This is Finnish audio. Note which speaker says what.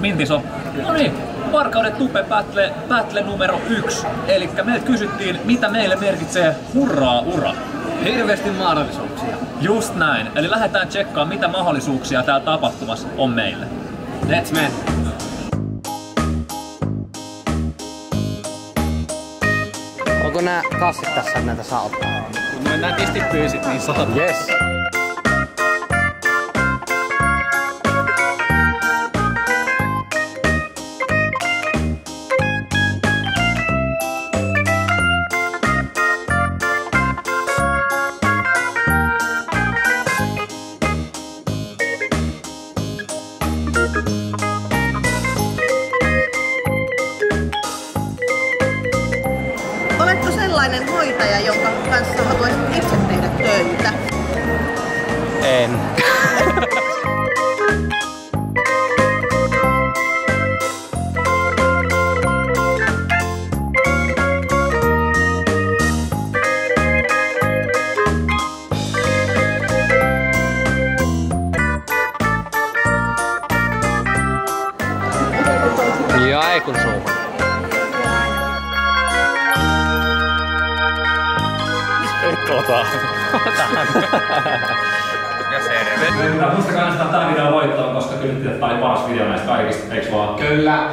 Speaker 1: Mintiso. No niin, Varkauden Tupe Battle, battle numero yksi. Eli meiltä kysyttiin, mitä meille merkitsee hurraa ura.
Speaker 2: Hirveästi mahdollisuuksia.
Speaker 1: Just näin. Eli lähdetään tsekkaamaan, mitä mahdollisuuksia täällä tapahtumassa on meille.
Speaker 2: Let's man. Onko nää kassit tässä näitä saa ottaa?
Speaker 3: No nätisti pyysit, niin saat.
Speaker 2: Yes.
Speaker 4: Sellainen hoitaja, jonka kanssa haluaisit itse tehdä töitä?
Speaker 2: En. Ja ei kun suuhun.
Speaker 3: Kota.
Speaker 1: Muistakaa näistä tätä videon voittoon, koska kyllä tämä oli paras video näistä kaikista, eiks vaan?
Speaker 2: Kyllä.